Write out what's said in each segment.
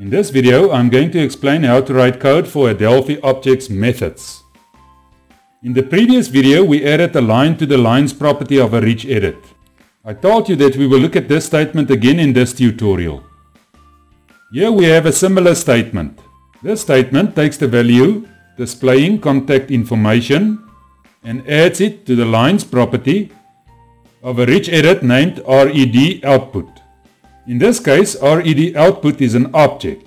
In this video, I'm going to explain how to write code for Delphi Objects methods. In the previous video, we added a line to the lines property of a rich edit. I told you that we will look at this statement again in this tutorial. Here we have a similar statement. This statement takes the value displaying contact information and adds it to the lines property of a rich edit named red output. In this case, red output is an object.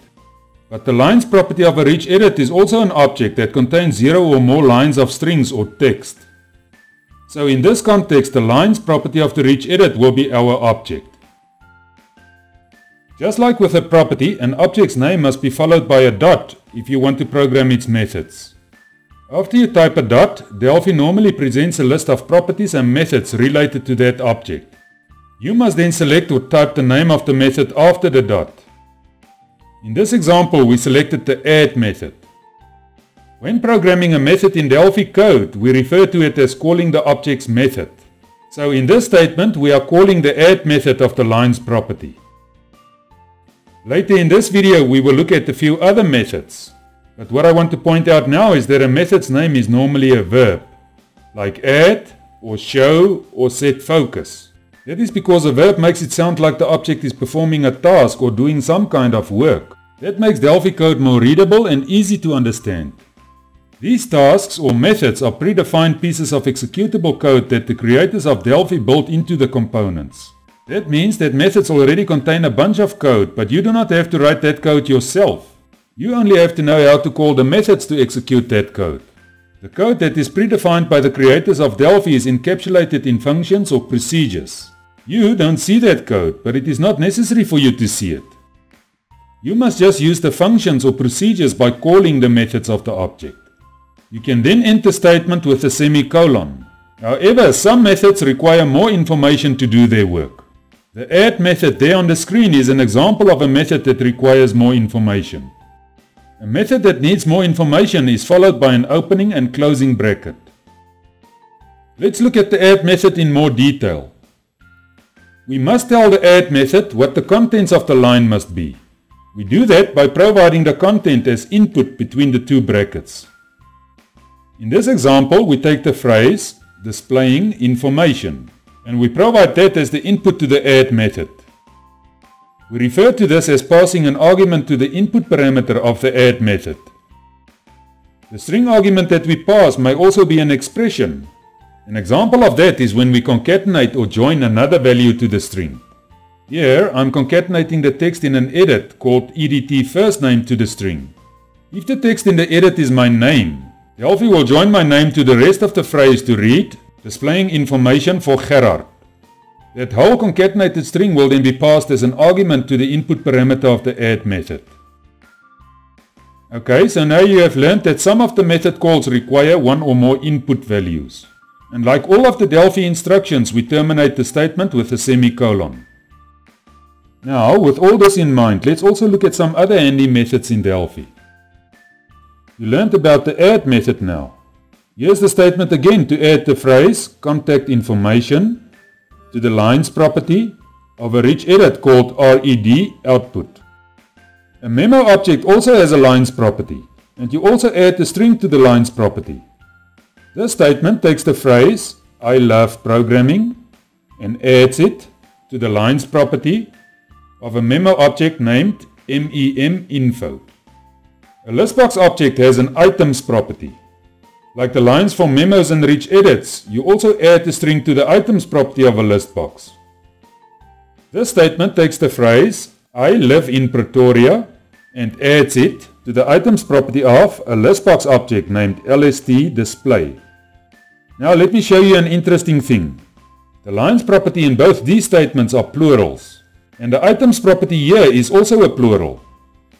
But the lines property of a rich edit is also an object that contains zero or more lines of strings or text. So in this context, the lines property of the rich edit will be our object. Just like with a property, an object's name must be followed by a dot if you want to program its methods. After you type a dot, Delphi normally presents a list of properties and methods related to that object. You must then select or type the name of the method after the dot. In this example, we selected the add method. When programming a method in Delphi code, we refer to it as calling the object's method. So in this statement, we are calling the add method of the lines property. Later in this video, we will look at a few other methods. But what I want to point out now is that a method's name is normally a verb, like add, or show, or set focus. That is because a verb makes it sound like the object is performing a task or doing some kind of work. That makes Delphi code more readable and easy to understand. These tasks or methods are predefined pieces of executable code that the creators of Delphi built into the components. That means that methods already contain a bunch of code, but you do not have to write that code yourself. You only have to know how to call the methods to execute that code. The code that is predefined by the creators of Delphi is encapsulated in functions or procedures. You don't see that code, but it is not necessary for you to see it. You must just use the functions or procedures by calling the methods of the object. You can then end the statement with a semicolon. However, some methods require more information to do their work. The add method there on the screen is an example of a method that requires more information. A method that needs more information is followed by an opening and closing bracket. Let's look at the add method in more detail. We must tell the add method what the contents of the line must be. We do that by providing the content as input between the two brackets. In this example, we take the phrase displaying information and we provide that as the input to the add method. We refer to this as passing an argument to the input parameter of the add method. The string argument that we pass may also be an expression an example of that is when we concatenate or join another value to the string. Here, I'm concatenating the text in an edit called edt first name to the string. If the text in the edit is my name, Delphi will join my name to the rest of the phrase to read, displaying information for Gerard. That whole concatenated string will then be passed as an argument to the input parameter of the add method. Okay, so now you have learned that some of the method calls require one or more input values. And like all of the Delphi instructions, we terminate the statement with a semicolon. Now, with all this in mind, let's also look at some other handy methods in Delphi. You learned about the add method now. Here's the statement again to add the phrase contact information to the lines property of a rich edit called red output. A memo object also has a lines property, and you also add the string to the lines property. This statement takes the phrase, I love programming, and adds it to the lines property of a memo object named MEMInfo. A listbox object has an items property. Like the lines for memos and rich edits, you also add the string to the items property of a listbox. This statement takes the phrase, I live in Pretoria, and adds it to the items property of a listbox object named LST display. Now let me show you an interesting thing. The lines property in both these statements are plurals, and the items property here is also a plural.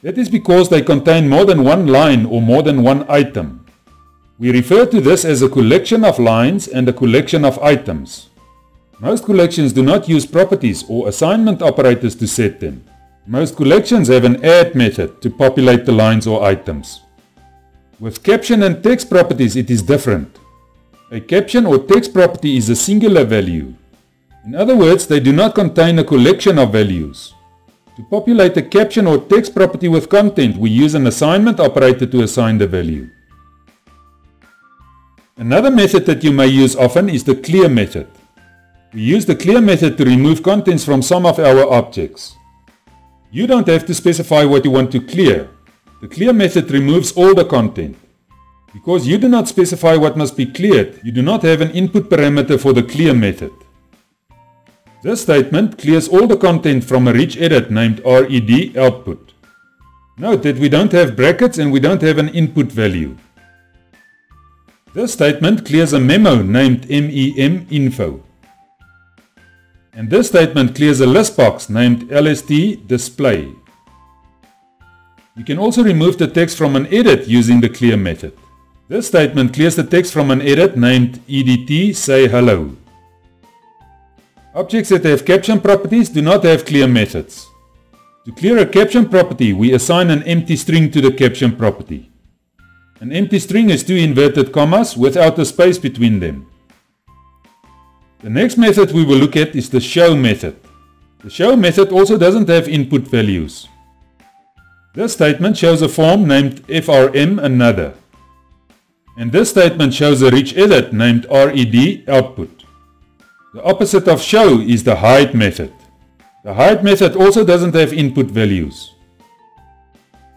That is because they contain more than one line or more than one item. We refer to this as a collection of lines and a collection of items. Most collections do not use properties or assignment operators to set them. Most collections have an add method to populate the lines or items. With caption and text properties it is different. A caption or text property is a singular value. In other words, they do not contain a collection of values. To populate a caption or text property with content, we use an assignment operator to assign the value. Another method that you may use often is the clear method. We use the clear method to remove contents from some of our objects. You don't have to specify what you want to clear. The clear method removes all the content. Because you do not specify what must be cleared, you do not have an input parameter for the clear method. This statement clears all the content from a rich edit named red output. Note that we don't have brackets and we don't have an input value. This statement clears a memo named mem info. And this statement clears a list box named LST display. You can also remove the text from an edit using the clear method. This statement clears the text from an edit named edt say hello. Objects that have caption properties do not have clear methods. To clear a caption property, we assign an empty string to the caption property. An empty string is two inverted commas without a space between them. The next method we will look at is the show method. The show method also doesn't have input values. This statement shows a form named frm another. And this statement shows a rich edit named red output. The opposite of show is the hide method. The hide method also doesn't have input values.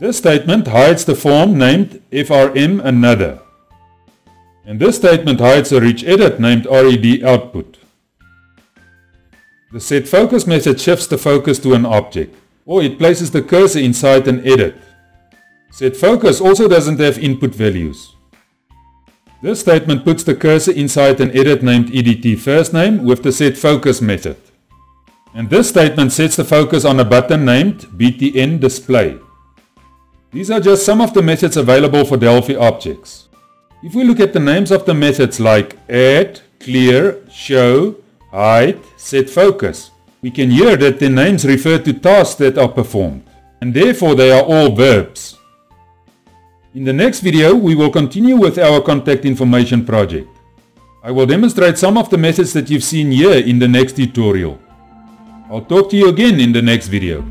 This statement hides the form named frm another and this statement hides a rich edit named red output. The set focus method shifts the focus to an object, or it places the cursor inside an edit. Set focus also doesn't have input values. This statement puts the cursor inside an edit named edt first name with the set focus method. And this statement sets the focus on a button named btn display. These are just some of the methods available for Delphi objects. If we look at the names of the methods like add, clear, show, hide, set focus, we can hear that the names refer to tasks that are performed, and therefore they are all verbs. In the next video, we will continue with our contact information project. I will demonstrate some of the methods that you've seen here in the next tutorial. I'll talk to you again in the next video.